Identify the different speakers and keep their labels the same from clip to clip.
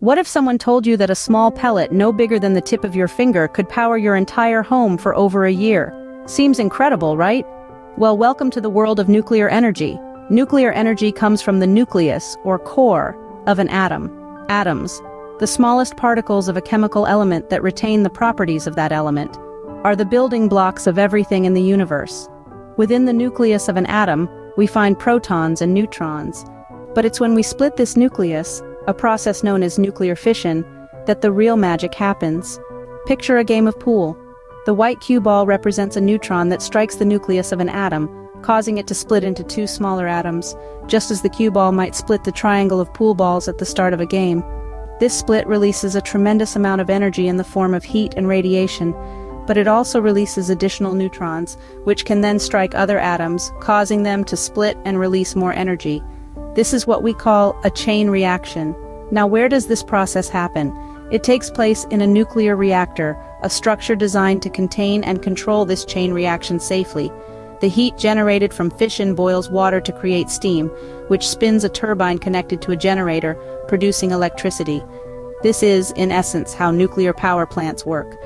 Speaker 1: What if someone told you that a small pellet no bigger than the tip of your finger could power your entire home for over a year? Seems incredible, right? Well, welcome to the world of nuclear energy. Nuclear energy comes from the nucleus, or core, of an atom. Atoms, the smallest particles of a chemical element that retain the properties of that element, are the building blocks of everything in the universe. Within the nucleus of an atom, we find protons and neutrons. But it's when we split this nucleus, a process known as nuclear fission, that the real magic happens. Picture a game of pool. The white cue ball represents a neutron that strikes the nucleus of an atom, causing it to split into two smaller atoms, just as the cue ball might split the triangle of pool balls at the start of a game. This split releases a tremendous amount of energy in the form of heat and radiation, but it also releases additional neutrons, which can then strike other atoms, causing them to split and release more energy. This is what we call a chain reaction. Now where does this process happen? It takes place in a nuclear reactor, a structure designed to contain and control this chain reaction safely. The heat generated from fission boils water to create steam, which spins a turbine connected to a generator, producing electricity. This is, in essence, how nuclear power plants work.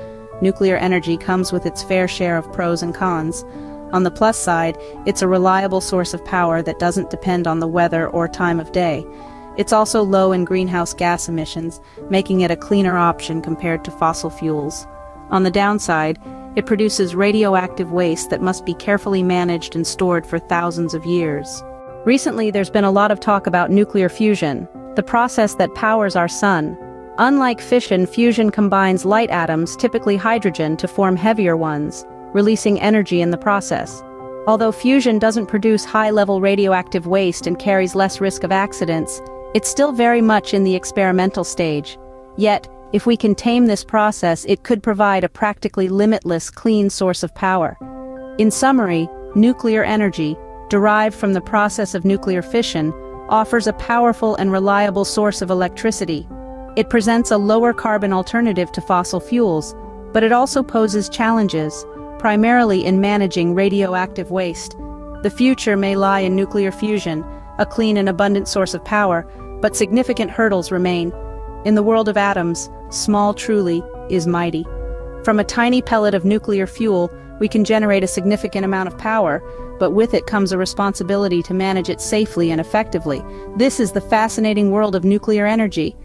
Speaker 1: Nuclear energy comes with its fair share of pros and cons. On the plus side, it's a reliable source of power that doesn't depend on the weather or time of day. It's also low in greenhouse gas emissions, making it a cleaner option compared to fossil fuels. On the downside, it produces radioactive waste that must be carefully managed and stored for thousands of years. Recently, there's been a lot of talk about nuclear fusion, the process that powers our sun. Unlike fission, fusion combines light atoms, typically hydrogen, to form heavier ones, releasing energy in the process. Although fusion doesn't produce high-level radioactive waste and carries less risk of accidents, it's still very much in the experimental stage. Yet, if we can tame this process, it could provide a practically limitless clean source of power. In summary, nuclear energy, derived from the process of nuclear fission, offers a powerful and reliable source of electricity. It presents a lower carbon alternative to fossil fuels, but it also poses challenges, primarily in managing radioactive waste. The future may lie in nuclear fusion, a clean and abundant source of power, but significant hurdles remain. In the world of atoms, small truly, is mighty. From a tiny pellet of nuclear fuel, we can generate a significant amount of power, but with it comes a responsibility to manage it safely and effectively. This is the fascinating world of nuclear energy,